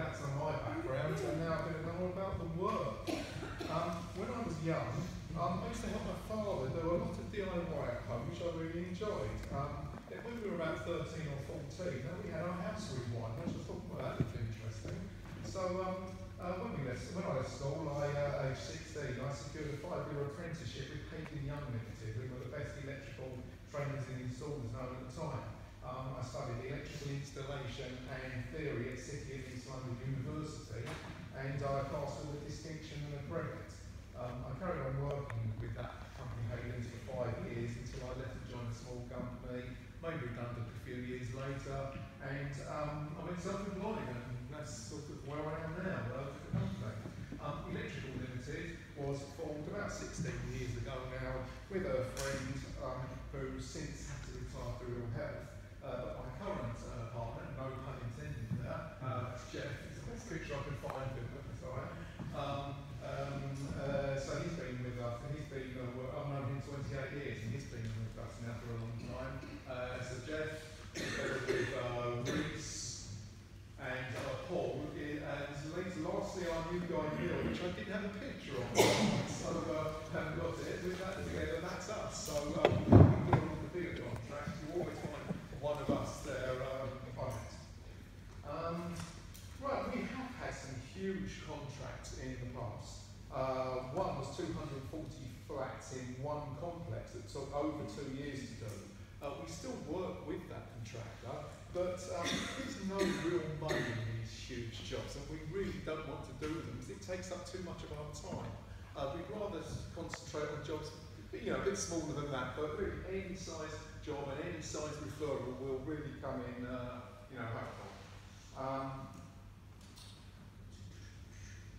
that's on my background, and now I'm going to know about the work. Um, when I was young, um, I used to help my father do a lot of DIY at home, which I really enjoyed. Um, when we were about 13 or 14, we had our house rewired, and I just thought, well, that looked interesting. So um, uh, when, we left, when I left school, I, uh, age 16, I secured a five-year apprenticeship with Peyton Young Limited, who were the best electrical trainers and installers known at the time. Um, I studied installation and theory at City of East London University, and I passed with a distinction and a credit. Um, I carried on working with that company Hayden's for five years until I left to join a small company, made redundant a few years later, and um, I went self-employed, and that's sort of where I am now, uh, with the company. Um, ElectriAll Limited was formed about 16 years ago now with a friend um, who since had to retire through ill health. Uh, but my current uh, partner, no pun intended there, uh, Jeff, it's the best picture I could find of him, sorry. Um, um, uh, so he's been with us, and he's been, uh, well, I've known him 28 years, and he's been with us now for a long time. Uh, so Jeff, together with uh, Reese and uh, Paul, i- and later, lastly, our new guy Neil, which I didn't have a picture of, so uh, haven't got it. With that together, that's us. So um, we on the bigger contract. You always find one of us there um, on. Um, right, we have had some huge contracts in the past. Uh, one was 240 flats in one complex that took over two years to do. Uh, we still work with that contractor, but um, there's no real money in these huge jobs, and we really don't want to do them because it takes up too much of our time. Uh, we'd rather concentrate on jobs, you know, a bit smaller than that, but really any size job and any size referral will really come in, uh, you know, helpful. Um,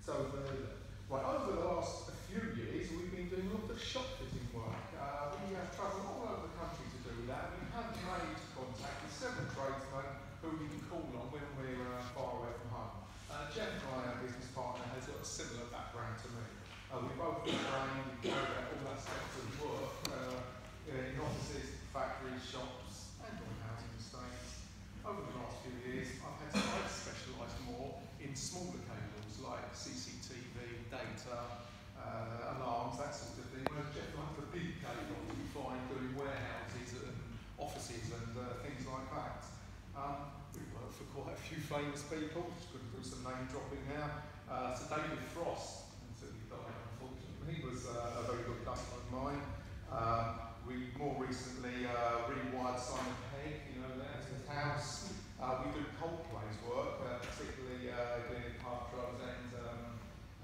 so, uh, right, over the last few years, we've been doing a lot of shop fitting work. Uh, we have travelled all over the country to do that. We have made contact with several tradesmen who we can call on when we're uh, far away from home. Uh, Jeff and I, our business partner, has got a similar background to me. Uh, we both been trained, we carried out all aspects of work uh, in offices, factories, shops, and on housing estates. Over the last few years, I've had to I've specialised more in smaller cables like CCTV, data, uh, alarms, that sort of thing. Whereas Jeff likes the big cables you find doing warehouses and offices and uh, things like that. Um, we've worked for quite a few famous people, just going to do some name dropping now. Uh, so David Frost, until he died unfortunately, he was uh, a very good customer of mine. Uh, we more recently uh, rewired Simon Pegg, you know, that's his house. Uh, we do Coldplay's work, uh, particularly uh, doing pub drugs and um,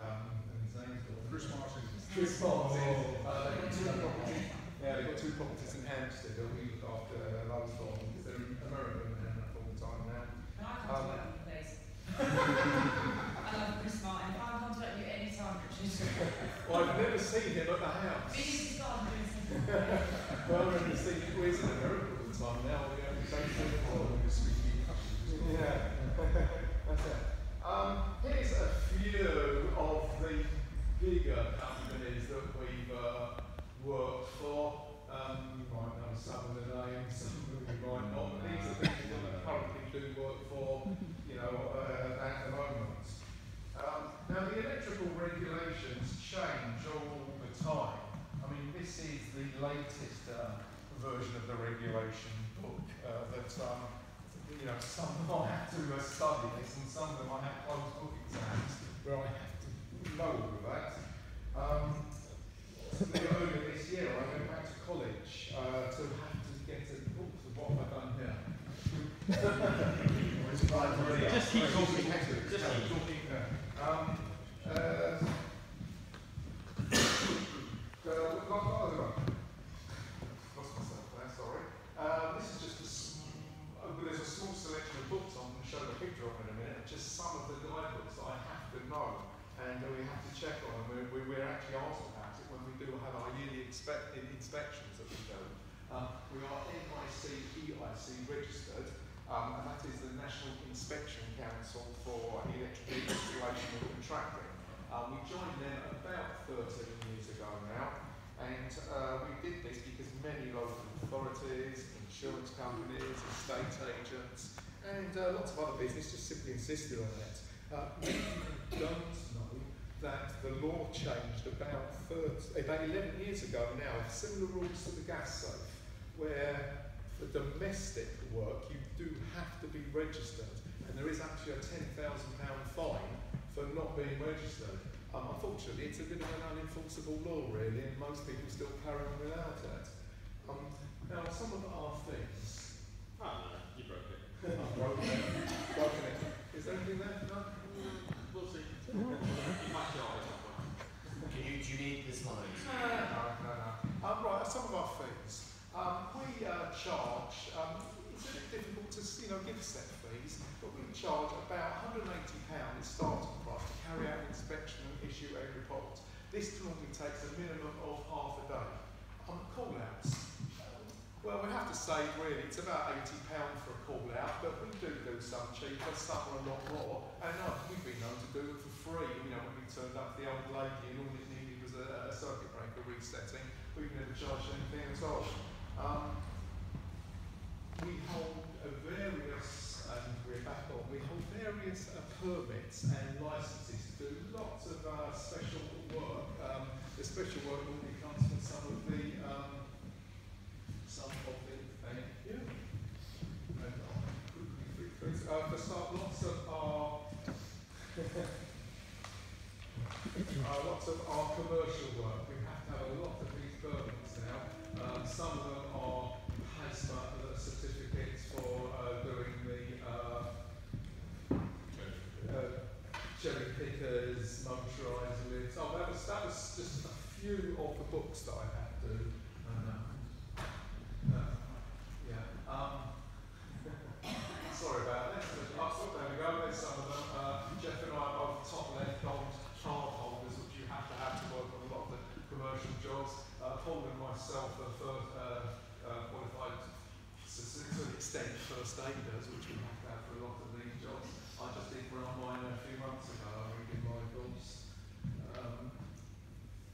um, and his name's. Chris Martin. Chris Martin. Uh, they've got two properties. Yeah, they've got two properties in Hampstead that we look after uh, those for because they're American and that full time now. Can I come Um, to work with you, please? I love Chris Martin. If I can contact you any time, Richard. Well, I've never seen him at the house. Business garden doing something. well, I've never seen him. He's in America all the time now. We him all. Yeah, that's it. Um, here's a few of the bigger companies that we've uh, worked for. Um, you might know some of the names, some of them you might not. But these are people that we currently do work for, you know, uh, at the moment. Um, now, the electrical regulations change all the time. I mean, this is the latest uh, version of the book uh, that um, you know, some of them I have to uh, study this, and some of them I have closed book exams where I have to know all of that. Um, earlier this year, I went back to college uh, to have to get a book. So what have I done here? Just keep talking. Just keep talking. Um, uh, look, look, look, look. Lost myself there, sorry. Uh, this is just a sm- uh, there's a small selection of books I'm going to show a picture of in a minute, just some of the guidebooks that I have to know and uh, we have to check on them. We, we, we're actually asked about it when we do have our yearly expect, inspections that we do. Um, we are NIC, EIC registered, um, and that is the National Inspection Council for Electrical Installation and Contracting. Um, we joined them about 13 years ago now, and uh, we did this because many local authorities, insurance companies, estate agents, and uh, lots of other business just simply insisted on it. Uh, don't know that the law changed about 30, about 11 years ago now, similar rules to the gas safe. where for domestic work you do have to be registered, there is actually a £10,000 fine for not being registered. Um, unfortunately, it's a bit of an unenforceable law, really, and most people still carry on without it. Um, now, some of our things. Oh, no, you broke it. I've broken it. broken it. Is there anything there? No? We'll see. You might get it at one. Can you, do you need the slides? No, no, no. Um, right, some of our fees. Um, we uh, charge, um, it's a bit difficult to you know, give set fees, but we charge about £180 in starting price to carry out an inspection and issue a report. This normally takes a minimum of half a day. On call-outs, well, we have to say really it's about eighty pound for a call out, but we do do some cheaper, some are a lot more, and uh, we've been known to do it for free. You know, when we turned up the old lady and all it needed was a, a circuit breaker resetting, we've never charged anything at all. Um, we hold a various, back on, we hold various uh, permits and licenses to do lots of uh, special work. Um, the special work normally comes from some of the um, some of the thank you. And. Uh, for start, lots of our uh, lots of our commercial work. We have to have a lot of these permits now. Um, some of them are PASMA uh, certificates for uh, doing the uh, uh, cherry pickers, motorised lifts. Oh, that was that was just a few of the books that I had to. Uh, uh, yeah. Um, sorry about that. Oh, there we go. There's some of them. Uh, Jeff and I are both top left gold card holders, which you have to have to work on a lot of the commercial jobs. Uh, Paul and myself are first, uh, uh, qualified to, to an extent first aiders, which we have to have for a lot of these jobs. I just did one on mine a few months ago. I reading my course. Um,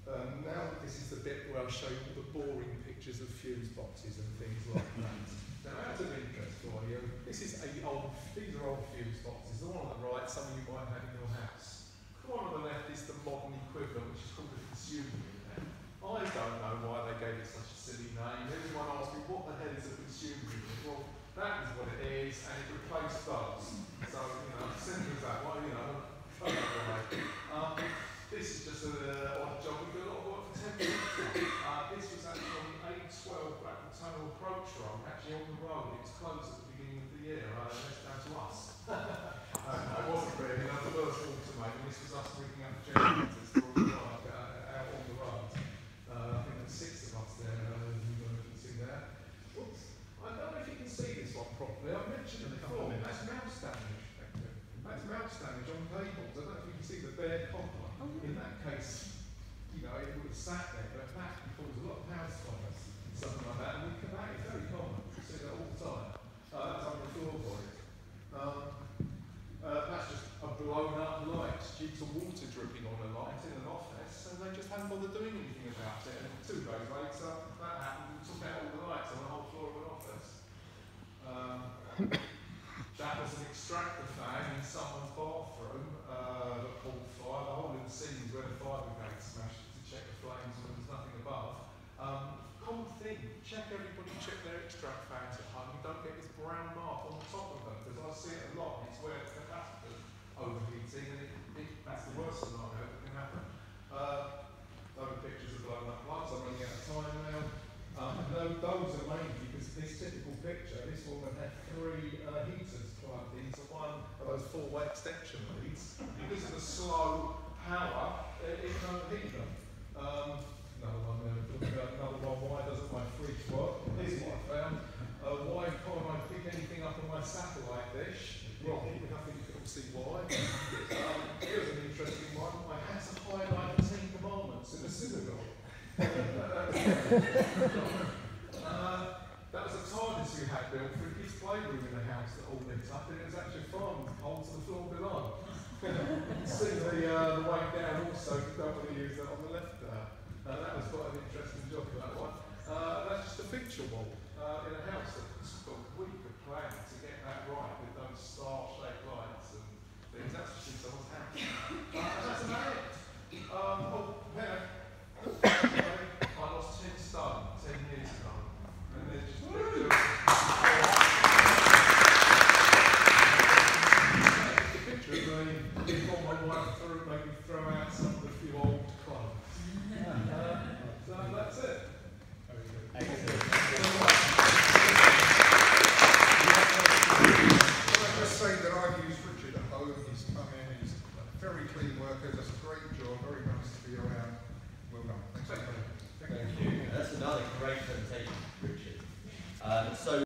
um, now this is the bit where I'll show you all the boring pictures of fuse boxes and things like that. now, out of interest for you, this is a old. These are old fuse boxes. The one on the right, some of you might have in your house. The one on the left is the modern equivalent, which is called a consumer unit. I don't know why they gave it such a silly name. Everyone asks me, what the hell is a consumer unit? Well, that is what it is, and it replaced those. So, you know, simple as that. Well, you know, throw that away. Um, this is just an uh, odd job. We do a lot of work for Temple. Uh, this was actually on the A12 Blackwall Tunnel approach road, actually on the road. It was closed at the beginning of the year. Uh, that's down to us. uh, no, it wasn't really. No, the first automated. This was us rigging up generators for all the road, uh, out on the road. Uh, I think there's six of us there. Uh, you can see that. Oops. I don't know if you can see this one properly. I mentioned it before. That's mouse damage. That's damage on cables. I don't know if you can see the bare copper. In that case, you know, it would have sat there, but that can cause a lot of house fires, something like that. And we that is very common. We see that all the time. Uh, that's on the floorboard. Um, uh, that's just a blown up light due to water dripping on a light in an office, and they just haven't bothered doing anything about it. And two days later, that happened. We took out all the lights on the whole floor of an office. Um, that was an extractor fan in someone's bathroom uh, that caught fire. The whole of the scene is where the fire brigade smashed it to check the flames and there was nothing above. Um, common thing, check everybody, check their extract fans at home. You don't get this brown mark on the top of them because I see it a lot. It's where the capacitor overheating and it, it, that's the worst scenario that can happen. Uh, pictures of blown up lights. I'm running out of time now. Um, and those, those are mainly because this typical picture, this woman had three uh, heaters plugged into one of those four-way extension leads. Because of the slow power, it, it can't heat them. Um, another one why doesn't my fridge work? Here's what I found. Uh, why can't I pick anything up on my satellite dish? Wrong, I think you can all see why. Um, here's an interesting one. I had to highlight the Ten Commandments in the synagogue. Uh, that was a TARDIS we had built for a kids' playroom in the house that all lit up, and it was actually a farm to the floor below. you can see the, uh, the way down also, you don't want to use that on the left there. Uh, that was quite an interesting job that one. Uh, that's just a picture wall uh, in a house that's a week of planning to get that right with those star-shaped